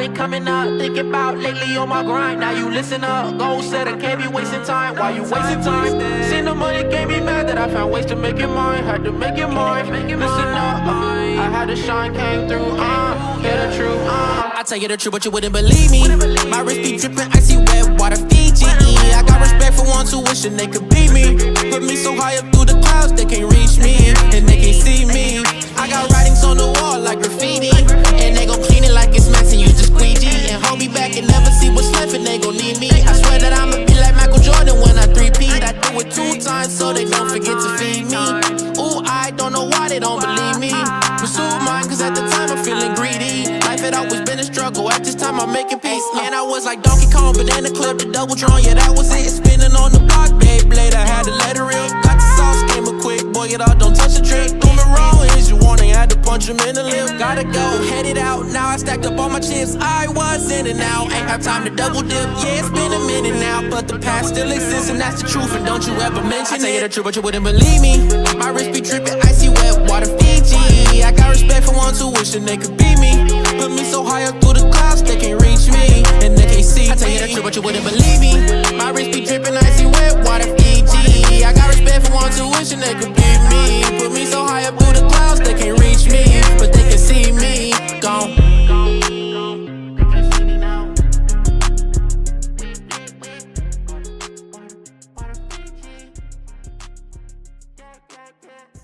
been coming up, thinking about lately on my grind. Now you listen up, goal setter, can't be wasting time. Why you wasting time? Seen the money, can't be mad that I found ways to make it mine. Had to make it mine. Listen up, uh, I had to shine, came through. Uh, get. Uh. I tell you the truth, but you wouldn't believe me. My wrist be dripping icy wet water, Fiji. I got respect for ones who tuition, they could need me. I swear that I'ma be like Michael Jordan when I 3P. I do it two times so they don't forget to feed me. Ooh, I don't know why they don't believe me. Pursue mine, cause at the time I'm feeling greedy. Life had always been a struggle, at this time I'm making peace. Man, I was like Donkey Kong, banana clip, the double drawn, yeah, that was it. Spinning on the block, babe, blade, I had to let it rip. Got the sauce, came a quick, boy, it all don't touch the me wrong, is you warning, had to punch him in the lip. Gotta go, headed out, now I stacked up all my chips. I and out, ain't have time to double dip. Yeah, it's been a minute now, but the past still exists, and that's the truth, and don't you ever mention I tell you the truth, but you wouldn't believe me. My wrist be dripping, icy wet water, Fiji. I got respect for one tuition, they could beat me. Put me so high up through the clouds, they can't reach me, and they can't see I tell you the truth, but you wouldn't believe me. My wrist be dripping, icy wet water, Fiji. I got respect for one tuition, they could back, back.